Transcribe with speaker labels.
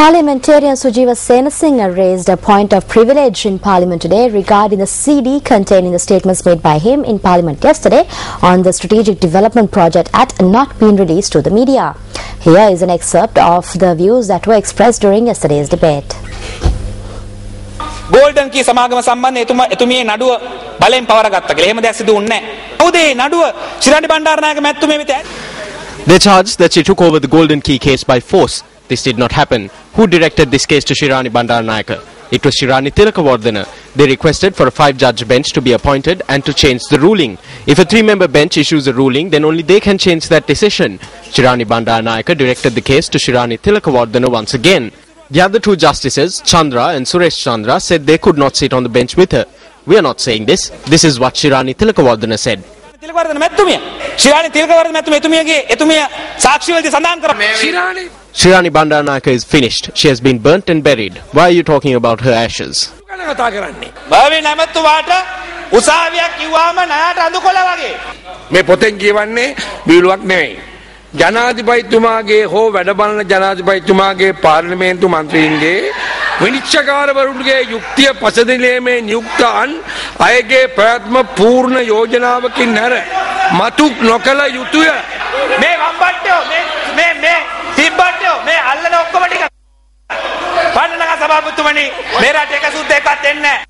Speaker 1: Parliamentarian Sujeewa Senasinghe raised a point of privilege in Parliament today regarding the CD containing the statements made by him in Parliament yesterday on the strategic development project act not being released to the media. Here is an excerpt of the views that were expressed during yesterday's debate.
Speaker 2: Golden key සමාගම සම්බන්ධ එතුම එතුමියේ නඩුව බලෙන් පවරගත්ත කියලා. එහෙම දෙයක් සිදු වුණේ නැහැ. කවුද මේ නඩුව? ශිරාණි බණ්ඩාරනායක මැතිතුමේ මෙතන.
Speaker 3: They charged that she took over the Golden Key case by force this did not happen. Who directed this case to Shirani Bandaranayake? It was Shirani Tilakawardena. They requested for a five-judge bench to be appointed and to change the ruling. If a three-member bench issues a ruling, then only they can change that decision. Shirani Bandaranayake directed the case to Shirani Tilakawardena once again. The other two justices, Chandra and Suresh Chandra, said they could not sit on the bench with her. We are not saying this. This is what Shirani Tilakawardena said.
Speaker 2: මැතිතුමිය එතුමියගේ එතුමිය සාක්ෂිවලදී සඳහන් කරා.
Speaker 4: Shirani
Speaker 3: Shirani Bandaranayake is finished. She has been burnt and buried. Why are you talking about her ashes?
Speaker 4: ගැන කතා කරන්නේ.
Speaker 2: බාවේ නැමැතුමාට උසාවියක් කිව්වාම ණයට අඳුකොළ වගේ.
Speaker 4: මේ පොතෙන් කියවන්නේ බීලුවක් නෙවෙයි. ජනාධිපතිතුමාගේ හෝ වැඩබලන ජනාධිපතිතුමාගේ පාර්ලිමේන්තු මන්ත්‍රීන්ගේ විනිශ්චකාරවරුන්ගේ යුක්තිය පසදිලීමේ නියුක්ත අන් අයගේ ප්‍රයත්ම පූර්ණ යෝජනාවකින් නැර මතු නොකළ යුතුය.
Speaker 2: මේ වම්බට්ටෝ මේ මේ මේ තිබ්බට්ටෝ මේ අල්ලන ඔක්කොම ටික පන්නලක සභාපතිතුමනි මේ රට එක සුද්ධ එකක් දෙන්නේ නැහැ.